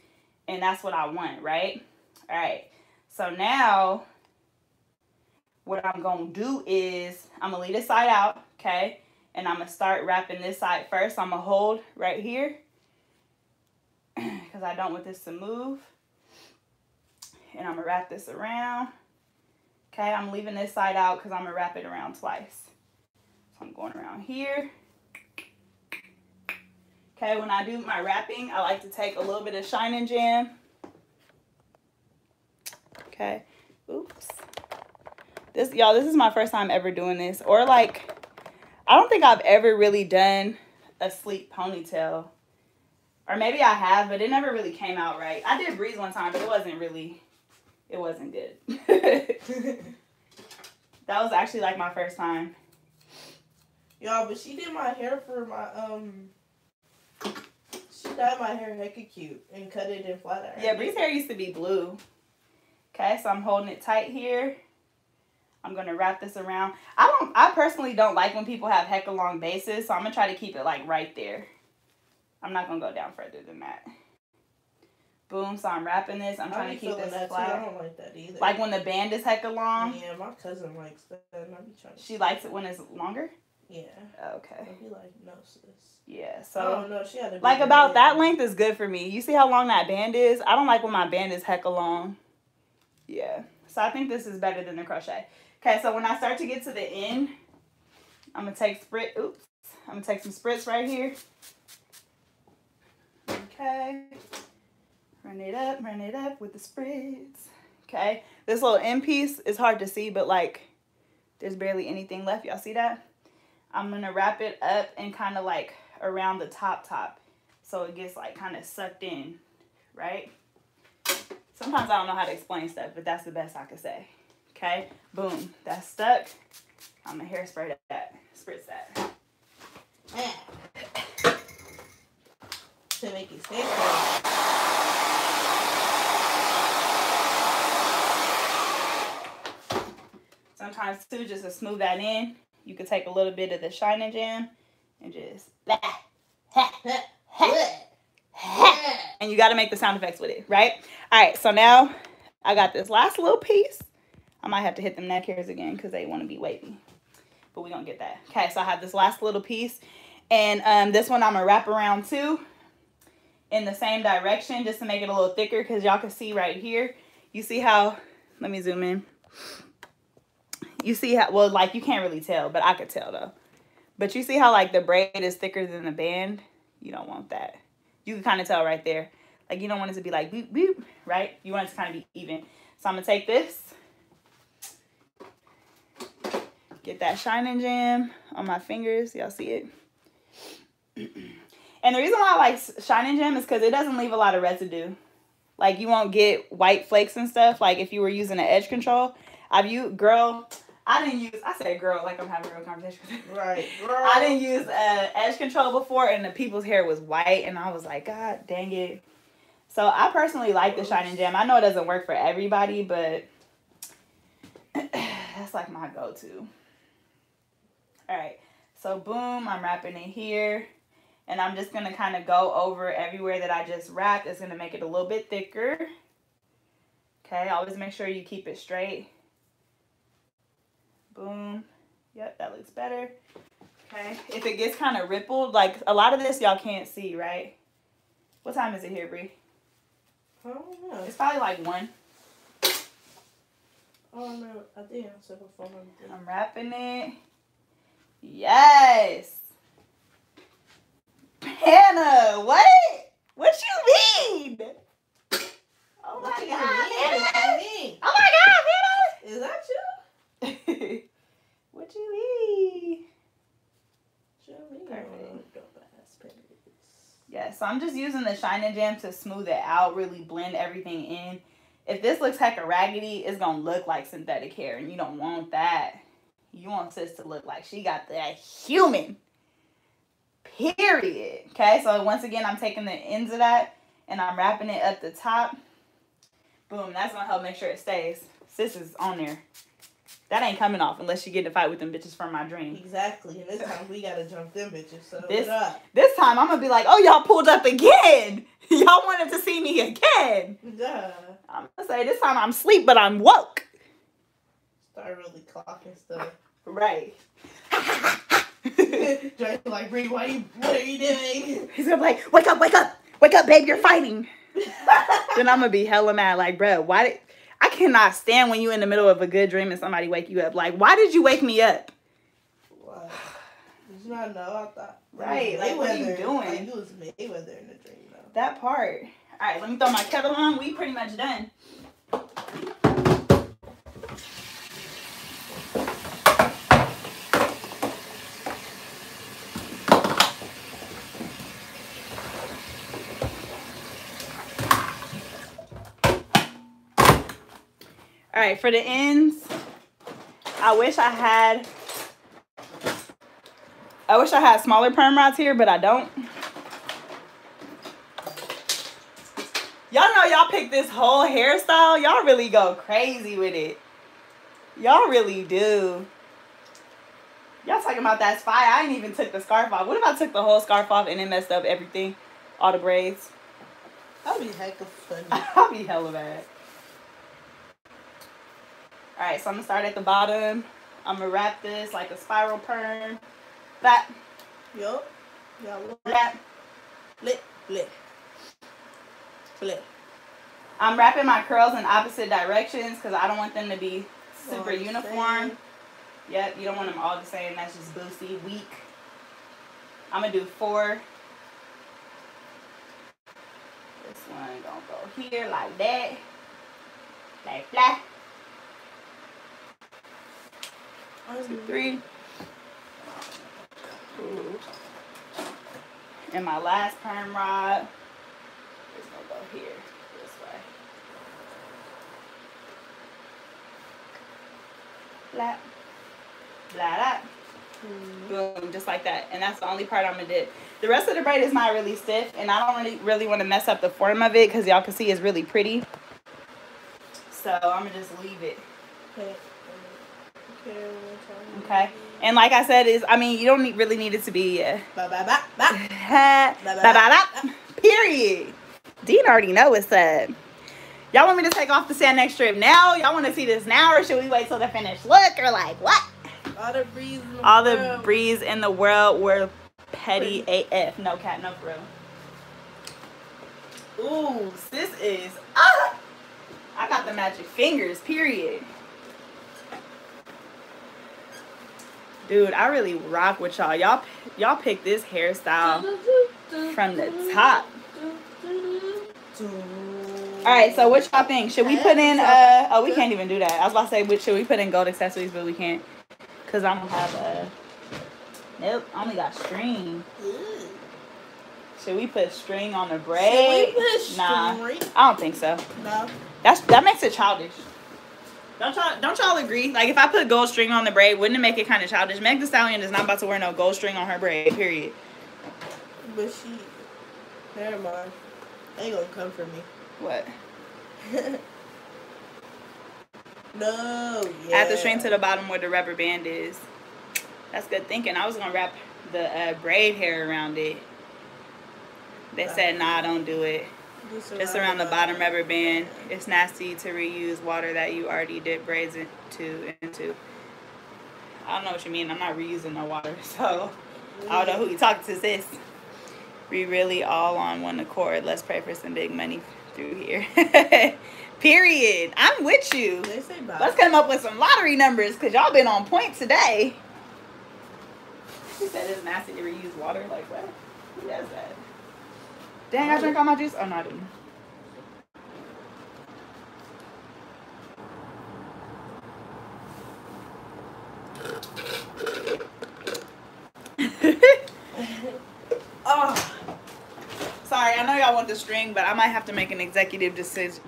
and that's what I want, right? All right. So now, what I'm gonna do is I'm gonna leave this side out, okay, and I'm gonna start wrapping this side first. I'm gonna hold right here because I don't want this to move. And I'm gonna wrap this around. Okay, I'm leaving this side out because I'm gonna wrap it around twice. So I'm going around here. Okay, when I do my wrapping, I like to take a little bit of Shine 'n Jam. Okay, oops. This, y'all, this is my first time ever doing this. Or like, I don't think I've ever really done a sleek ponytail or maybe I have, but it never really came out right. I did Bree's one time, but it wasn't really, it wasn't good. that was actually like my first time.
Y'all, but she did my hair for my um. She dyed my hair hecka cute and cut it in flat iron.
Yeah, Bree's hair used to be blue. Okay, so I'm holding it tight here. I'm gonna wrap this around. I don't, I personally don't like when people have hecka long bases, so I'm gonna try to keep it like right there. I'm not gonna go down further than that. Boom, so I'm wrapping this. I'm trying to keep this
flat. I don't like that either.
Like when the band is hecka long.
yeah, my cousin likes that, and I be trying. To
She likes it when it's longer.
Yeah, oh,
Okay.
I'd be like, no, sis.
Yeah.
I
So
don't know. She had a
like about that length is good for me. You see how long that band is? I don't like when my band is hecka long. Yeah. So I think this is better than the crochet. Okay, so when I start to get to the end, I'm gonna take sprit. Oops. I'm gonna take some spritz right here. Okay. Run it up, run it up with the spritz. Okay. This little end piece is hard to see, but like there's barely anything left. Y'all see that? I'm gonna wrap it up and kind of like around the top top so it gets like kind of sucked in, right? Sometimes I don't know how to explain stuff, but that's the best I could say. Okay, boom, that's stuck. I'm gonna hairspray that, spritz that.
To make it stick.
Sometimes too, just to smooth that in, you could take a little bit of the Shine 'n Jam and just and you got to make the sound effects with it, right? All right, so now I got this last little piece. I might have to hit them neck hairs again because they want to be wavy, but we gonna get that. Okay, so I have this last little piece, and um, this one I'm gonna wrap around too in the same direction just to make it a little thicker because y'all can see right here. You see how? Let me zoom in. You see how? Well, like you can't really tell, but I could tell though. But you see how like the braid is thicker than the band? You don't want that. You can kind of tell right there. Like you don't want it to be like boop boop, right? You want it to kind of be even. So I'm gonna take this, get that Shine 'n Jam on my fingers. Y'all see it? And the reason why I like Shine 'n Jam is because it doesn't leave a lot of residue. Like you won't get white flakes and stuff. Like if you were using an edge control, I've used girl. I didn't use. I said girl like I'm having a real conversation.
Right. Girl.
I didn't use uh, edge control before, and the people's hair was white, and I was like, God dang it. So I personally like the Shine 'n Jam. I know it doesn't work for everybody, but that's like my go-to. All right. So boom, I'm wrapping it here. And I'm just going to kind of go over everywhere that I just wrapped. It's going to make it a little bit thicker. Okay, always make sure you keep it straight. Boom. Yep, that looks better. Okay, if it gets kind of rippled, like a lot of this y'all can't see, right? What time is it here, Bree?
I don't know.
It's probably like one.
Oh no, I think I'm super fun.
I'm wrapping it. Yes. Hannah, what? What you mean? Oh my
What you oh god?
Hannah! Oh my
Is that you?
god, Hannah! what you mean?
Show me.
Perfect.
Dope ass pennies.
Yeah, so I'm just using the Shine 'n Jam to smooth it out, really blend everything in. If this looks hecka raggedy, it's gonna look like synthetic hair, and you don't want that. You want sis to look like she got that human. Period. Okay, so once again, I'm taking the ends of that and I'm wrapping it up the top. Boom, that's gonna help make sure it stays. Sis is on there. That ain't coming off unless you get in a fight with them bitches from my dream.
Exactly. And this time we gotta jump them bitches. So
This-? This time I'm gonna be like, oh, y'all pulled up again. Y'all wanted to see me again.
Duh.
I'm gonna say this time I'm asleep, but I'm woke.
Start really clocking stuff.
Right.
Drake's like, Bree, why you, what are you doing?
He's gonna be like, wake up, wake up, wake up, babe, you're fighting. then I'm gonna be hella mad, like, bro, why did I cannot stand when you're in the middle of a good dream and somebody wake you up. Like, why did you wake me up?
What? Did you not know? I thought.
Right, like, what are you doing?
Like, it was Mayweather in the dream, though.
That part. All right, let me throw my kettle on. We pretty much done. Right, for the ends, I wish I had I wish I had smaller perm rods here, but I don't. Y'all know y'all pick this whole hairstyle. Y'all really go crazy with it. Y'all really do. Y'all talking about that's fire. I ain't even took the scarf off. What if I took the whole scarf off and it messed up everything? All the braids.
That'd be heck of funny.
I'll be hella bad. Alright, so I'm gonna start at the bottom. I'm gonna wrap this like a spiral perm. That,
Yup. Y'all look.
that.
Flip, flip. Flip.
I'm wrapping my curls in opposite directions because I don't want them to be super
All
uniform.
same.
Yep, you don't want them all the same. That's just boosty, weak. I'm gonna do four. This one gonna go here like that. Like that. Three. And my last perm rod is gonna go here, this way. blah, blah, blah. Boom, just like that. And that's the only part I'm gonna do. The rest of the braid is not really stiff, and I don't really really want to mess up the form of it because y'all can see it's really pretty. So I'm gonna just leave it.
Okay.
Okay. And like I said, is I mean you don't need, really need it to be. Uh,
Bye
period. Dean already know what's up. Y'all want me to take off the sand next strip now? Y'all want to see this now, or should we wait till the finished look, or like what?
All the breeze. In the
All the
world.
breeze in the world were petty AF. No cat, no for real. Ooh, this is ah. I got the magic fingers. Period. Dude, I really rock with y'all. Y'all, y'all pick this hairstyle from the top. All right, so what y'all think? Should we put in? Uh, oh, we can't even do that. I was about to say, should we put in gold accessories, but we can't, cause I don't have a. Nope, I only got string. Should we put string on the braid?
Should we put
Nah. I don't think so.
No.
That's that makes it childish. Don't y'all don't y'all agree? Like if I put gold string on the braid, wouldn't it make it kind of childish? Meg Thee Stallion is not about to wear no gold string on her braid. Period.
But she. Never mind. Ain't gonna come for me.
What?
no. Yeah.
Add the string to the bottom where the rubber band is. That's good thinking. I was gonna wrap the uh, braid hair around it. They said, nah, don't do it. Just around the bottom rubber band. It's nasty to reuse water that you already did braids into. into. I don't know what you mean. I'm not reusing no water, so I don't know who you talking to, sis. We really all on one accord. Let's pray for some big money through here. Period. I'm with you.
They say.
Let's come up with some lottery numbers because y'all been on point today. She said it's nasty to reuse water. Like what? Who does that? Dang, I drank all my juice. Oh no, I didn't. oh, sorry. I know y'all want the string, but I might have to make an executive decision.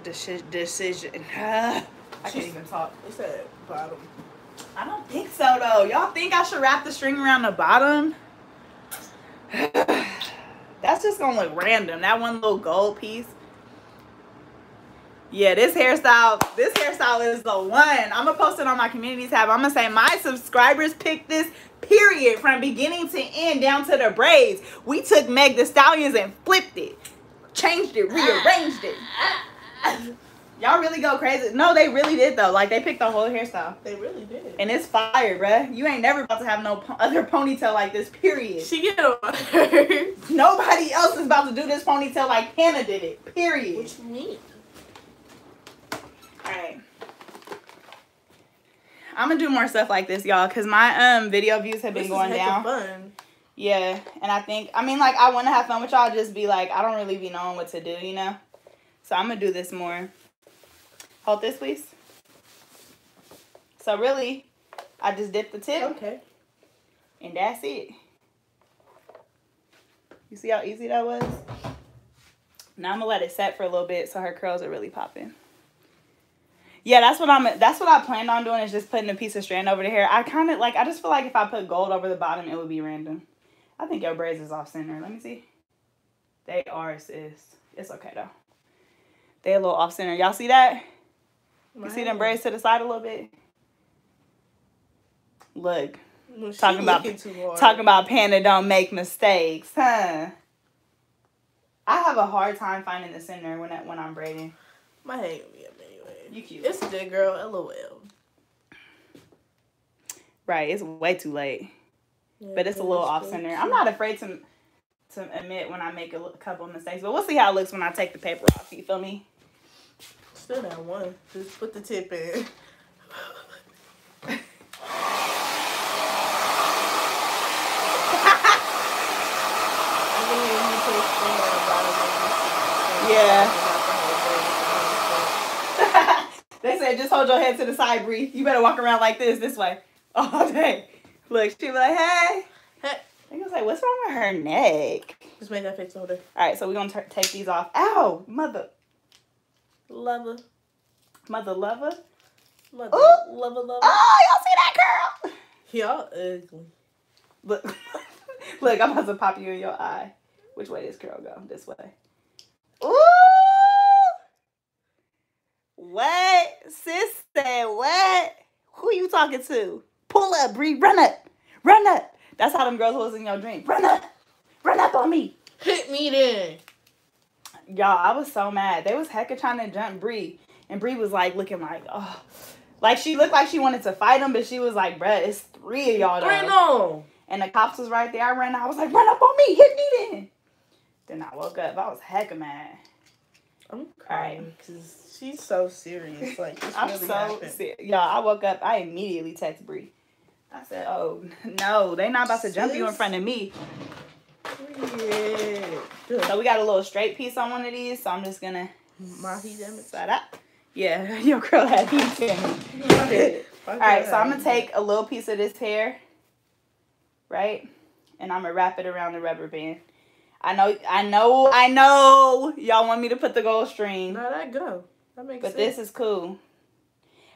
Decision. I can't even talk.
They said bottom.
I don't think so though. Y'all think I should wrap the string around the bottom? That's just gonna look random. That one little gold piece. Yeah, this hairstyle, this hairstyle is the one. I'm gonna post it on my community tab. I'm gonna say my subscribers picked this period from beginning to end down to the braids. We took Meg Thee Stallions and flipped it, changed it, rearranged it. Y'all really go crazy. No, they really did though. Like they picked the whole hairstyle.
They really did.
And it's fire, bruh. You ain't never about to have no po- other ponytail like this, period.
She get on.
Nobody else is about to do this ponytail like Hannah did it, period.
What you mean?
Alright. I'm gonna do more stuff like this, y'all, because my um video views have been
This
going down.
Fun.
Yeah, and I think, I mean, like, I want to have fun with y'all, just be like, I don't really be knowing what to do, you know? So I'm gonna do this more. Hold this, please. So really, I just dip the tip.
Okay.
And that's it. You see how easy that was? Now I'm gonna let it set for a little bit so her curls are really popping. Yeah, that's what I'm that's what I planned on doing is just putting a piece of strand over the hair. I kind of like I just feel like if I put gold over the bottom it would be random. I think your braids is off center. Let me see. They are sis. It's okay though. They a little off center. Y'all see that? You see them braids to the side a little bit? Look.
Well,
Talking about-. Talking about Pana don't make mistakes, huh? I have a hard time finding the center when I, when I'm braiding.
My hair gonna be up anyway.
You cute.
It's good, girl. LOL.
Right, it's way too late,
Yeah,
but it's a little off center. I'm not afraid to to admit when I make a couple of mistakes, but we'll see how it looks when I take the paper off. You feel me?
Still that one. Just put the tip in. I can hear you put a string on the bottom of the
Yeah. They said just hold your head to the side, Bree. You better walk around like this, this way, all day. Look, she be like, hey.
Hey.
They gonna say, what's wrong with her neck?
Just make that face holder.
All right, so we're gonna take these off. Ow, mother,
Lover.
mother lover.
Love,
Ooh.
lover love.
Oh, y'all see that girl?
Y'all ugly.
Look, look, I'm about to pop you in your eye. Which way this girl go? This way. Ooh! What? Sis said what? Who you talking to? Pull up, Bree. Run up. Run up. That's how them girls was in your dream. Run up. Run up on me.
Hit me then.
Y'all, I was so mad. They was hecka trying to jump Bree. And Bree was like looking like, oh. Like she looked like she wanted to fight him, but she was like, bruh, it's three of y'all.
Three
though."
no.
And the cops was right there. I ran out. I was like, run up on me. Hit me then. Then I woke up. I was hecka mad.
I'm crying because she's so serious. Like
I'm
really
so serious. Y'all, I woke up. I immediately text Bree. I said, oh, no. They not about to jump you in front of me.
Yeah.
So we got a little straight piece on one of these. So I'm just going to
Mahi damage.
set up. Yeah, your girl had heat damage. All right, so I'm gonna take a little piece of this hair, right, and I'm gonna wrap it around the rubber band. I know, I know, I know. Y'all want me to put the gold string,
Now that go. That makes
but
sense.
this is cool.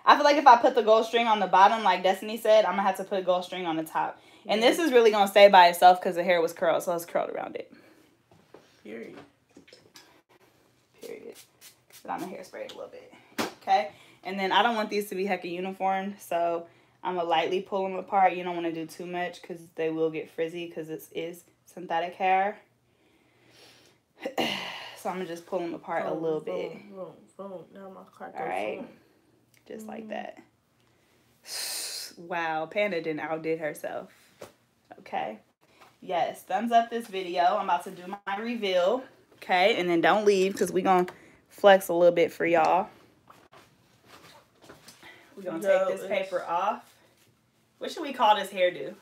I feel like if I put the gold string on the bottom, like Destiny said, I'm gonna have to put gold string on the top. And this is really gonna stay by itself because the hair was curled, so it's curled around it.
Period.
Period. But I'm gonna hairspray it a little bit. Okay. And then I don't want these to be hecka uniform, so I'm gonna lightly pull them apart. You don't want to do too much because they will get frizzy because this is synthetic hair. so I'm gonna just pull them apart a little
boom,
bit,
Boom, boom. Now my car goes
All right.
boom.
just like mm. that. Wow, Pana didn't outdid herself. Okay. Yes, thumbs up this video. I'm about to do my reveal. Okay, and then don't leave because we're gonna flex a little bit for y'all. We're gonna
Yo,
take this paper off. What should we call this hairdo?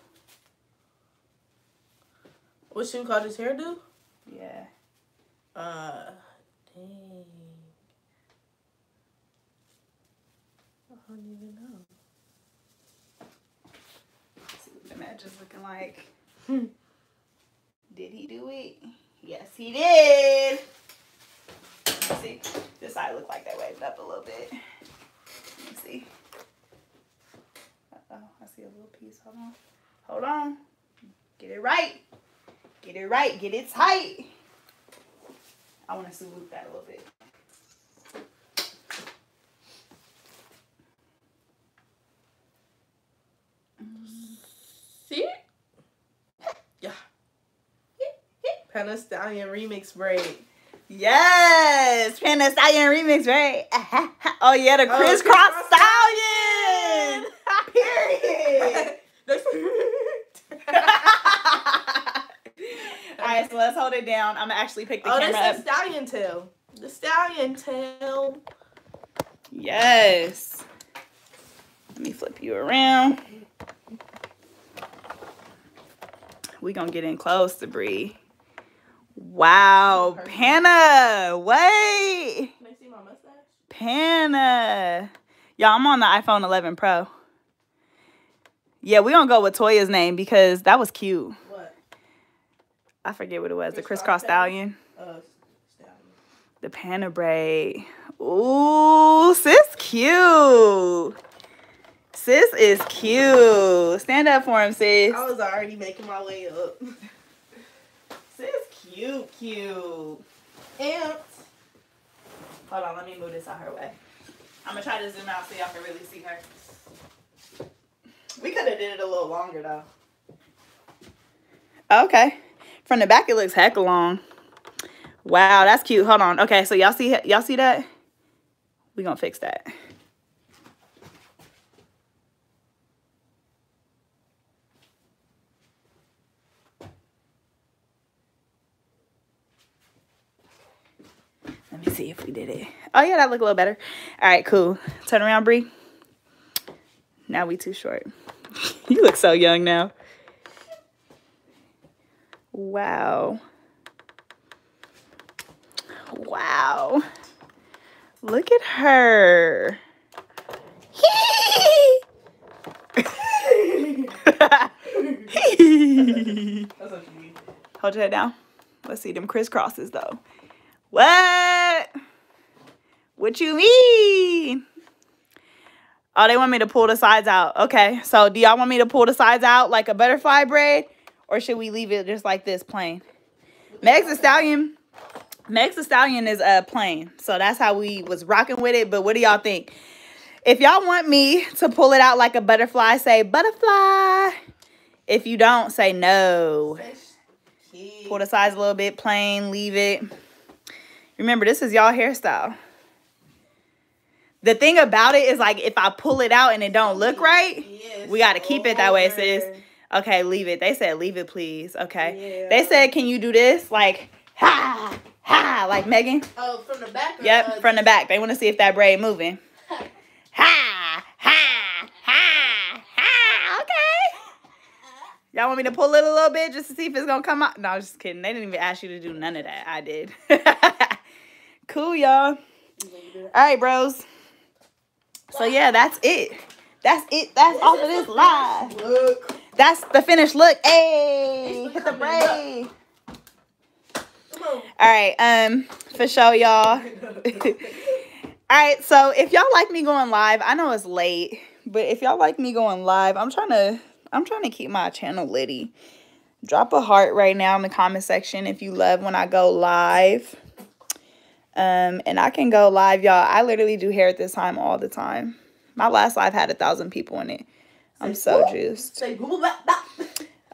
What should we call this hairdo?
Yeah.
Uh, dang. I don't even know.
Let's is looking like.
Hmm.
Did he do it? Yes, he did. Let's see. This side look like they waved up a little bit. Let me see. Uh-oh, I see a little piece. Hold on. Hold on. Get it right. Get it right. Get it tight. I want to salute that a little bit.
See? Yeah. Pana Stallion remix braid.
Yes, Pana Stallion remix, right? oh yeah, the
Oh,
crisscross
crisscross
stallion. Period. All right, so let's hold it down. I'm gonna actually pick the
oh,
camera
that's
up.
the stallion tail. The stallion tail.
Yes. Let me flip you around. We gonna get in close to Bree. Wow. Pana. Wait.
Can I see my mustache?
Pana. Y'all, I'm on the iPhone 11 Pro. Yeah, we gonna go with Toya's name because that was cute.
What?
I forget what it was. The
Crisscross
crisscross stallion.
Uh, stallion.
The Pana braid. Ooh, sis cute. Sis is cute. Stand up for him, sis.
I was already making my way up.
Sis cute, cute.
And
Hold on, let me move this out her way. I'm gonna try to zoom out so y'all can really see her. We could have did it a little longer though. Okay. From the back it looks heck long. Wow, that's cute. Hold on. Okay, so y'all see y'all see that? We gonna fix that. Let me see if we did it. Oh yeah, that look a little better. All right, cool. Turn around, Bree. Now we too short. you look so young now. Wow. Wow. Look at her.
that's what you need.
Hold your head down. Let's see them crisscrosses though. What? What you mean? Oh, they want me to pull the sides out. Okay, so do y'all want me to pull the sides out like a butterfly braid? Or should we leave it just like this, plain? Meg's the Stallion. Meg's the Stallion is uh, plain. So that's how we was rocking with it. But what do y'all think? If y'all want me to pull it out like a butterfly, say butterfly. If you don't, say no. Pull the sides a little bit, plain, leave it. Remember, this is y'all hairstyle. The thing about it is like if I pull it out and it don't look right, yes. we got to keep it that way, sis. Okay, leave it. They said leave it, please. Okay. Yeah. They said, can you do this? Like, ha, ha, like Megan.
Oh, from the back?
Yep, uh, from the back. They want to see if that braid moving. ha, ha, ha, ha. Okay. Y'all want me to pull it a little bit just to see if it's going to come out? No, I'm just kidding. They didn't even ask you to do none of that. I did. cool, y'all. All right, bros. So yeah, that's it. That's it. That's all for this live. Look. That's the finished look. Hey, hit the braid. All right, um, for sure, y'all. all right, so if y'all like me going live, I know it's late, but if y'all like me going live, I'm trying to, I'm trying to keep my channel litty. Drop a heart right now in the comment section if you love when I go live. Um, and I can go live, y'all. I literally do hair at this time all the time. My last live had a thousand people in it. I'm so juiced.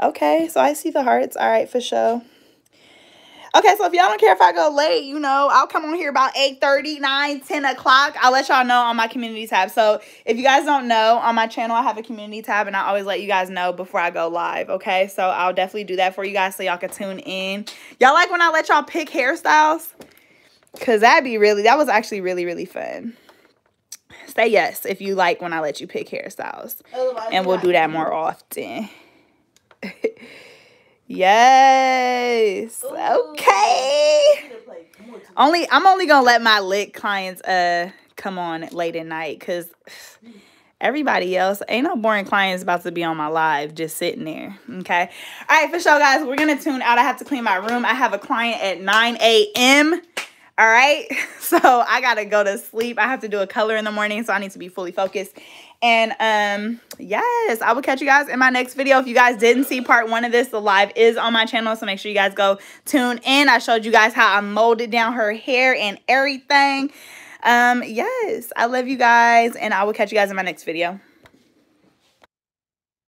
Okay, so I see the hearts. All right, for sure. Okay, so if y'all don't care if I go late, you know, I'll come on here about 8 30, 9, 10 o'clock. I'll let y'all know on my community tab. So if you guys don't know, on my channel, I have a community tab and I always let you guys know before I go live. Okay, so I'll definitely do that for you guys so y'all can tune in. Y'all like when I let y'all pick hairstyles? Because that'd be really, that was actually really, really fun. Say yes if you like when I let you pick hairstyles. Otherwise, and we'll do that more often. yes. Ooh. Okay. Only I'm only gonna let my lit clients uh come on late at night because everybody else ain't no boring clients about to be on my live just sitting there okay all right for sure guys we're gonna tune out i have to clean my room i have a client at 9 a.m all right. So I got to go to sleep. I have to do a color in the morning. So I need to be fully focused. And um, yes, I will catch you guys in my next video. If you guys didn't see part one of this, the live is on my channel. So make sure you guys go tune in. I showed you guys how I molded down her hair and everything. Um, yes, I love you guys. And I will catch you guys in my next video.